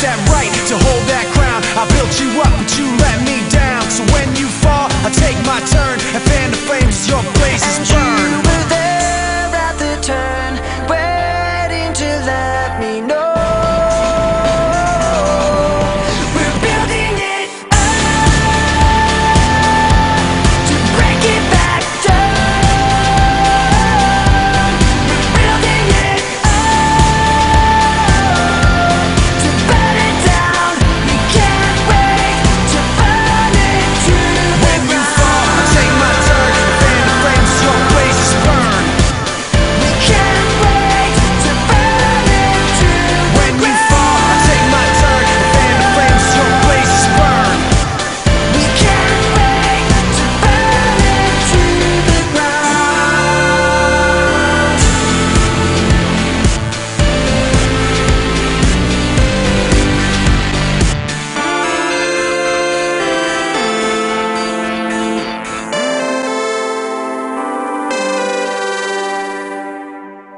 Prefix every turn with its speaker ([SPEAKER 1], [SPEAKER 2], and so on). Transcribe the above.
[SPEAKER 1] that right